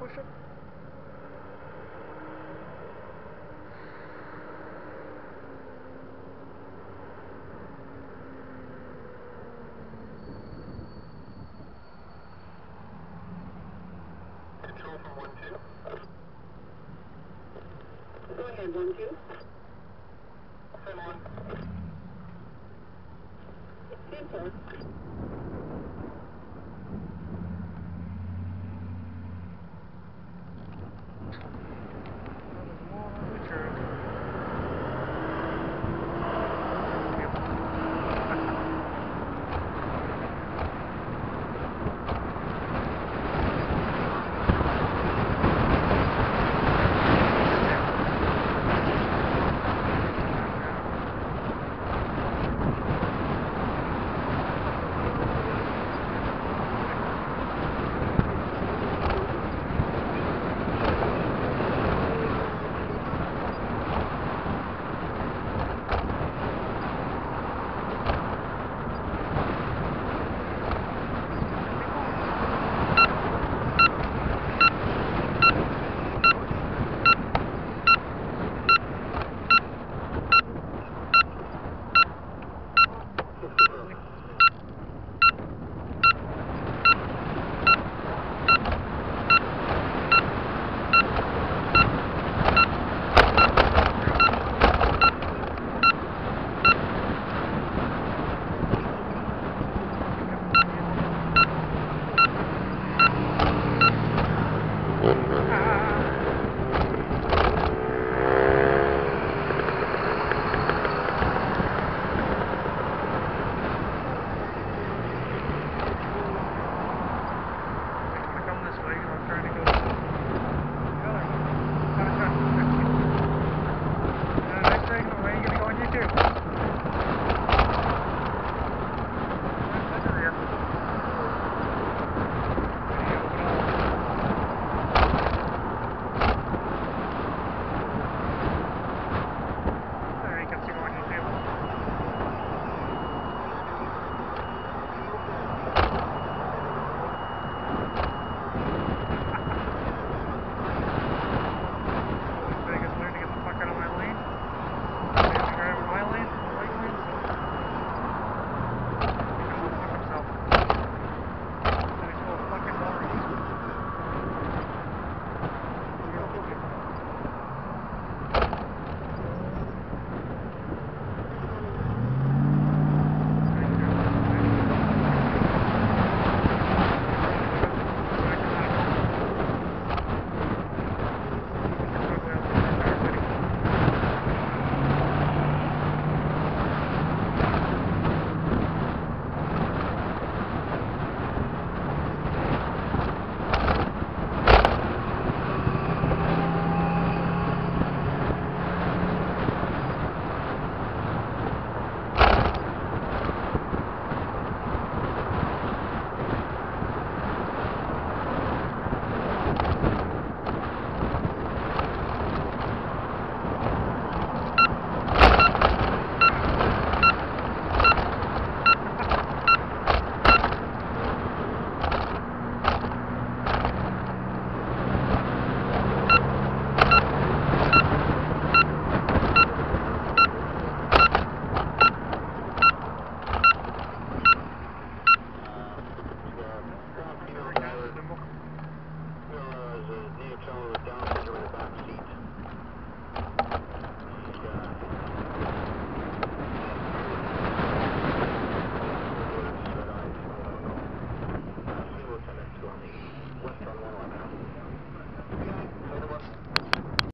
push it? Control for one two. Go ahead, one two. Send one. tower with down in the back seat.